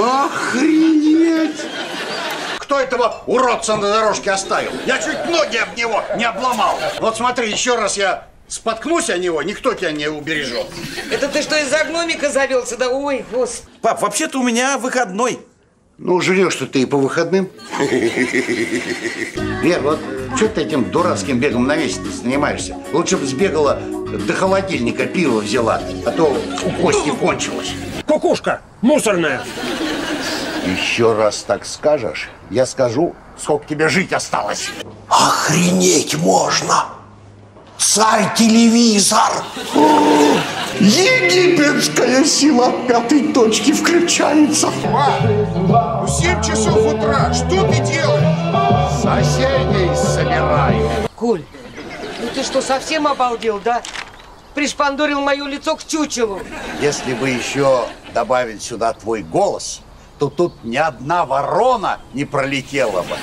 Охренеть! Кто этого уродца на дорожке оставил? Я чуть ноги об него не обломал. Вот смотри, еще раз я споткнусь о него, никто тебя не убережет. Это ты что, из-за гномика завелся? Да ой, господи. Пап, вообще-то у меня выходной. Ну, жрешь-то ты и по выходным. Вер, вот что ты этим дурацким бегом на месяц занимаешься? Лучше бы сбегала до холодильника пиво взяла, а то у Кости кончилось. Кукушка мусорная. Еще раз так скажешь, я скажу, сколько тебе жить осталось. Охренеть можно! Царь-телевизор! Египетская сила пятой точки включается. В 7 часов утра. Что ты делаешь? Соседей собирай. Коль, ну ты что, совсем обалдел, да? Пришпандорил мое лицо к чучелу. Если бы еще добавить сюда твой голос, то тут ни одна ворона не пролетела бы.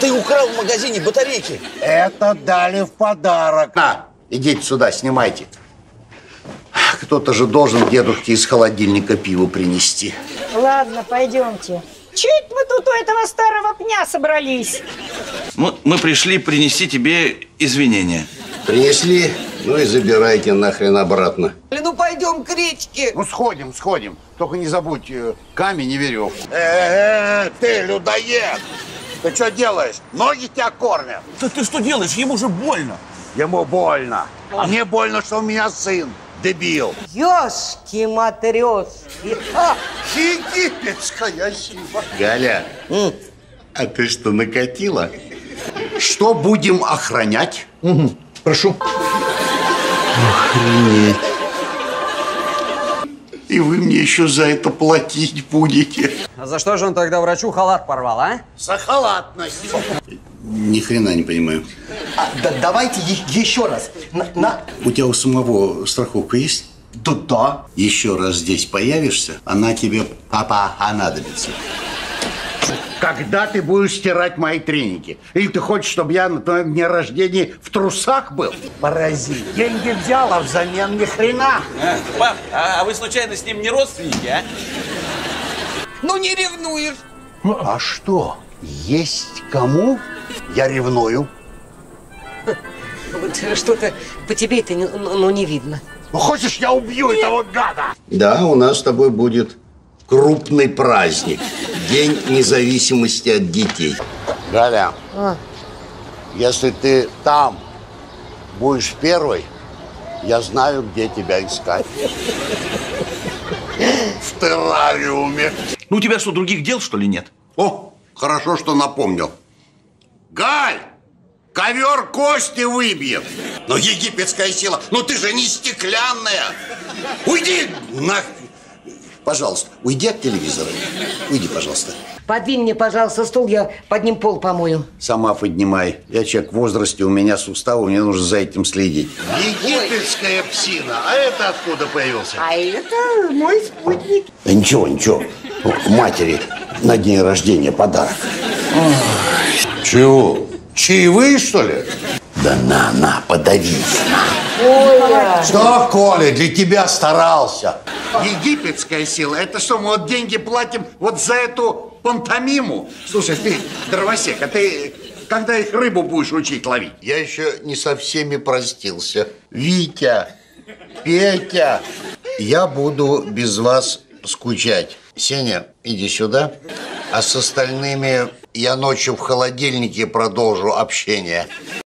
Ты украл в магазине батарейки. Это дали в подарок. На, идите сюда, снимайте. Кто-то же должен дедушке из холодильника пиво принести. Ладно, пойдемте. Чуть мы тут у этого старого пня собрались. Мы, мы пришли принести тебе извинения. Принесли, ну и забирайте нахрен обратно. Ну пойдем к речке. Ну, сходим, сходим. Только не забудь э, камень и веревку. Э-э-э, ты, людоед! Ты что делаешь? Ноги тебя кормят. Да ты что делаешь? Ему же больно. Ему больно. А мне больно, что у меня сын. Дебил. Ёшки матрёшки. А, Египетская сила. Галя, а ты что, накатила? Что будем охранять? Прошу. Охренеть. И вы мне еще за это платить будете. А за что же он тогда врачу халат порвал, а? За халатность. Ни хрена не понимаю. А, да, давайте е- еще раз. На, на- У тебя у самого страховка есть? Да, да. Еще раз здесь появишься, она тебе, папа, понадобится. Когда ты будешь стирать мои треники? Или ты хочешь, чтобы я на твоем дне рождения в трусах был? Паразит. Деньги взял, а взамен ни хрена. Пап, а, а вы случайно с ним не родственники, а? ну не ревнуешь. А что, есть кому? Я ревную. Вот что-то по тебе это ну, ну, не видно. Ну, хочешь, я убью этого гада? Да, у нас с тобой будет крупный праздник. День независимости от детей. Галя, если ты там будешь первой, я знаю, где тебя искать. В террариуме. Ну у тебя что, других дел, что ли, нет? О, хорошо, что напомнил. Галь! Ковер кости выбьет. Но египетская сила, ну ты же не стеклянная. Уйди на... Пожалуйста, уйди от телевизора. Уйди, пожалуйста. Подвинь мне, пожалуйста, стул, я под ним пол помою. Сама поднимай. Я человек в возрасте, у меня суставы, мне нужно за этим следить. Египетская псина. А это откуда появился? А это мой спутник. Да ничего, ничего. Матери на день рождения подарок. Чего? Чаевые, что ли? Да на, на, подавись, на. Что, Коля, для тебя старался. Египетская сила, это что, мы вот деньги платим вот за эту пантомиму? Слушай, ты, дровосек, а ты когда их рыбу будешь учить ловить? Я еще не со всеми простился. Витя, Петя, я буду без вас скучать. Сеня, иди сюда. А с остальными я ночью в холодильнике продолжу общение.